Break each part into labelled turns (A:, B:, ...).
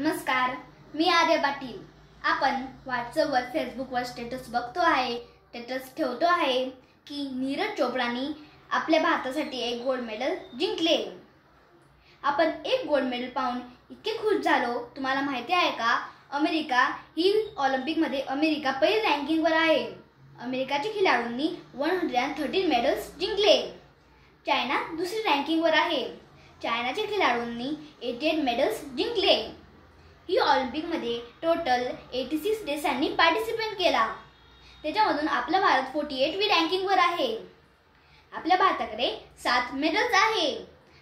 A: नमस्कार मी आर्य पाटील. आपण व्हॉट्सअपवर फेसबुकवर स्टेटस बघतो आहे. स्टेटस ठेवतो आहे की नीरज चोपडानी आपल्या भारतासाठी एक गोल्ड मेडल जिंकले. आपण एक गोल्ड मेडल पाहून इतके खुश झालो. तुम्हाला माहिती आहे का? अमेरिका ही ऑलिम्पिकमध्ये अमेरिका पहिली रँकिंगवर आहे. अमेरिकाच्या खेळाडूंनी one hundred and thirteen medals जिंकले. चायना दुसरी रँकिंगवर आहे. चायनाच्या खेळाडूंनी एटी एट मेडल्स जिंकले. ही ऑलिम्पिकमध्ये टोटल एटी सिक्स देशांनी पार्टिसिपेट केला. त्याच्यामधून आपला भारत फोर्टी एटवी रँकिंगवर आहे. आपल्या भारताकडे सात मेडल्स आहे.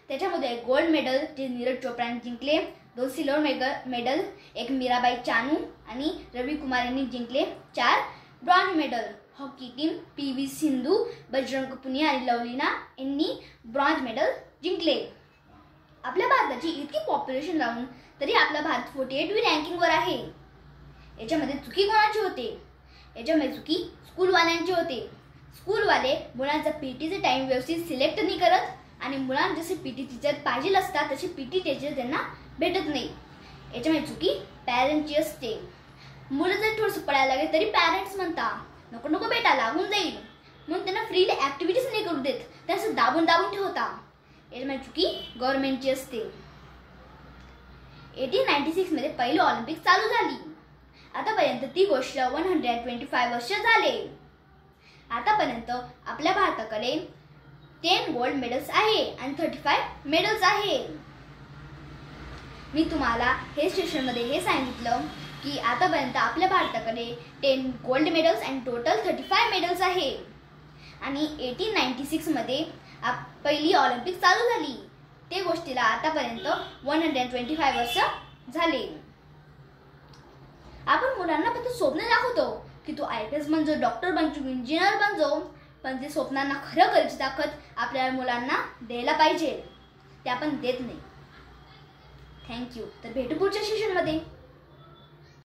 A: त्याच्यामध्ये गोल्ड मेडल जे नीरज चोप्राने जिंकले दोन सिल्वर मेडल मेडल एक मीराबाई चानू आणि रवी कुमार यांनी जिंकले चार bronze medal hockey team P V Sindhu Bajrang Punia आणि लवलीना यांनी ब्रॉन्झ मेडल जिंकले. आपल्या भारताची इतकी पॉप्युलेशन राहून तरी आपला भारत फोर्टी एटवी रँकिंगवर आहे. याच्यामध्ये चुकी कोणाची होते? याच्यामध्ये चुकी स्कूलवाल्यांची होते. स्कूलवाले मुलांचा पी टीचे टाईम व्यवस्थित सिलेक्ट नाही करत आणि मुलांना जसे पी टी टीचर पाहिजे असतात तसे पी टी टीचर त्यांना भेटत नाही. याच्यामध्ये चुकी पॅरेंटची असते. मुलं जर थोडंसं पडायला लागेल तरी पॅरेंट्स म्हणता नको नको बेटा लागून जाईल. म्हणून त्यांना फ्रीली ॲक्टिव्हिटीज नाही करू देत. त्यांचं दाबून दाबून ठेवता. याच्यामध्ये चुकी गव्हर्नमेंटची असते. एटीन नाईन्टी सिक्समध्ये पहिली ऑलिम्पिक चालू झाली. आतापर्यंत ती गोष्ट वन हंड्रेड ट्वेंटी फाय वर्ष झाले. आतापर्यंत आपल्या भारताकडे टेन गोल्ड मेडल्स आहे आणि थर्टी फाय मेडल्स आहे. मी तुम्हाला हे स्टेशनमध्ये हे सांगितलं की आतापर्यंत आपल्या भारताकडे ten gold medals and total thirty five medals आहे. आणि एटीन नाईन्टी सिक्समध्ये आप पहिली ऑलिम्पिक चालू झाली. ते गोष्टीला आतापर्यंत वन हंड्रेड ट्वेंटी फाय वर्ष झाले. आपण मुलांना फक्त स्वप्न दाखवतो की तू आय पी एस बनजो डॉक्टर बनजो इंजिनियर बनजो पण ते स्वप्नांना खरं करायची ताकद आपल्या मुलांना द्यायला पाहिजे ते आपण देत नाही. थँक्यू तर भेटू पुढच्या सेशनमध्ये